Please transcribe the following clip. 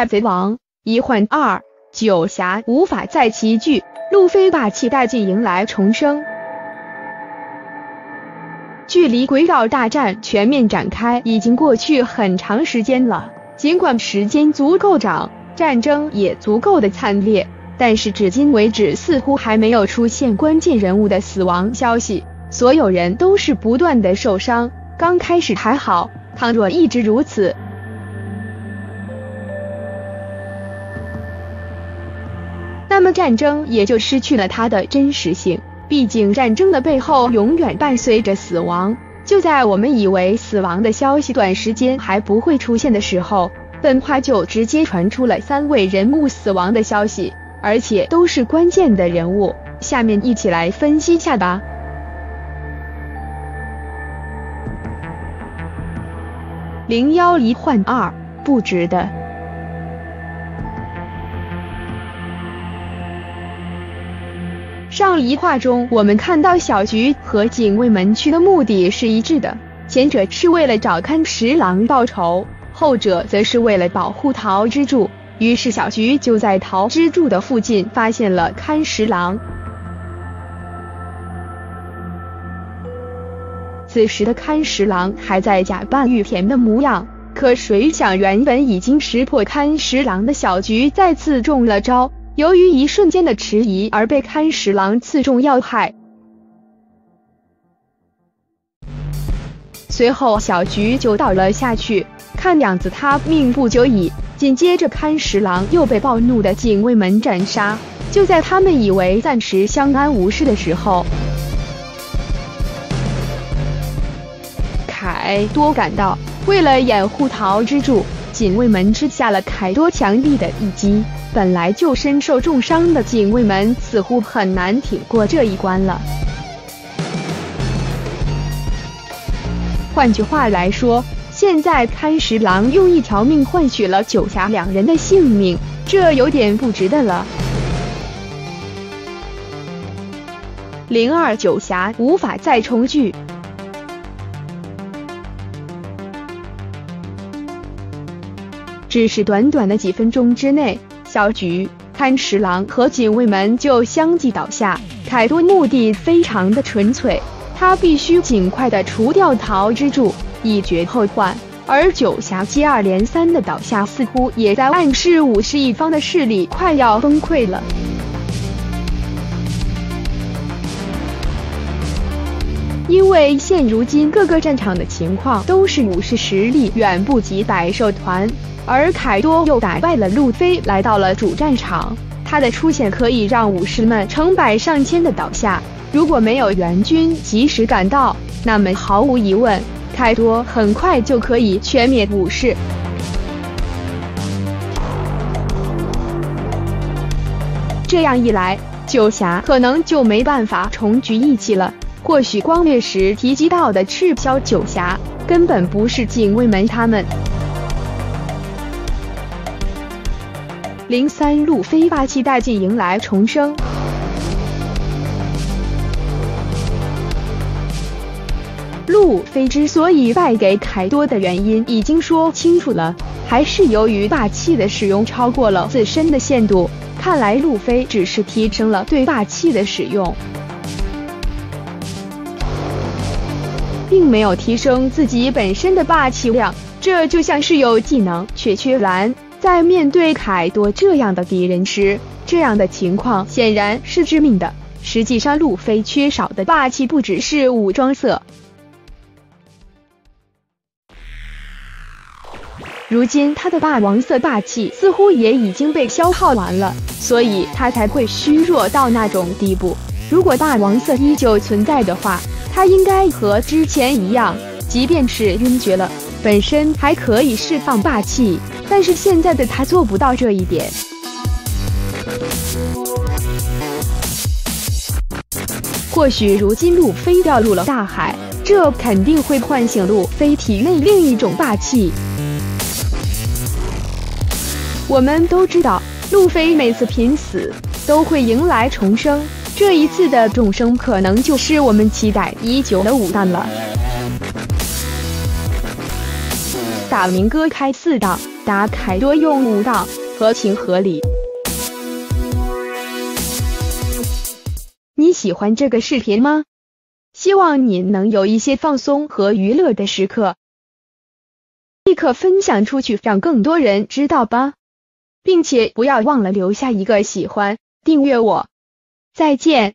海贼王一换二，九侠无法再齐聚，路飞霸气殆尽，迎来重生。距离鬼岛大战全面展开已经过去很长时间了，尽管时间足够长，战争也足够的惨烈，但是至今为止似乎还没有出现关键人物的死亡消息，所有人都是不断的受伤。刚开始还好，倘若一直如此。那么战争也就失去了它的真实性。毕竟战争的背后永远伴随着死亡。就在我们以为死亡的消息短时间还不会出现的时候，本话就直接传出了三位人物死亡的消息，而且都是关键的人物。下面一起来分析下吧。零幺一换二，不值得。上一话中，我们看到小菊和警卫们去的目的是一致的，前者是为了找看十郎报仇，后者则是为了保护桃之助。于是小菊就在桃之助的附近发现了看十郎。此时的看十郎还在假扮玉田的模样，可谁想原本已经识破看十郎的小菊再次中了招。由于一瞬间的迟疑而被看十郎刺中要害，随后小菊就倒了下去，看样子他命不久矣。紧接着看十郎又被暴怒的警卫们斩杀。就在他们以为暂时相安无事的时候，凯多赶到，为了掩护桃之助，警卫们吃下了凯多强力的一击。本来就身受重伤的警卫们似乎很难挺过这一关了。换句话来说，现在勘十郎用一条命换取了九侠两人的性命，这有点不值得了。零二九侠无法再重聚，只是短短的几分钟之内。小菊、勘十郎和警卫们就相继倒下。凯多目的非常的纯粹，他必须尽快的除掉桃之助，以绝后患。而九侠接二连三的倒下，似乎也在暗示武士一方的势力快要崩溃了。因为现如今各个战场的情况都是武士实力远不及百兽团。而凯多又打败了路飞，来到了主战场。他的出现可以让武士们成百上千的倒下。如果没有援军及时赶到，那么毫无疑问，凯多很快就可以全灭武士。这样一来，九侠可能就没办法重聚一气了。或许光月时提及到的赤霄九侠，根本不是警卫们他们。零三路飞霸气殆尽，迎来重生。路飞之所以败给凯多的原因已经说清楚了，还是由于霸气的使用超过了自身的限度。看来路飞只是提升了对霸气的使用，并没有提升自己本身的霸气量。这就像是有技能却缺蓝。在面对凯多这样的敌人时，这样的情况显然是致命的。实际上，路飞缺少的霸气不只是武装色，如今他的霸王色霸气似乎也已经被消耗完了，所以他才会虚弱到那种地步。如果霸王色依旧存在的话，他应该和之前一样，即便是晕厥了，本身还可以释放霸气。但是现在的他做不到这一点。或许如今路飞掉入了大海，这肯定会唤醒路飞体内另一种霸气。我们都知道，路飞每次拼死都会迎来重生，这一次的众生可能就是我们期待已久的武弹了。大明哥开四档。打凯多用五道，合情合理。你喜欢这个视频吗？希望你能有一些放松和娱乐的时刻，立刻分享出去，让更多人知道吧，并且不要忘了留下一个喜欢，订阅我。再见。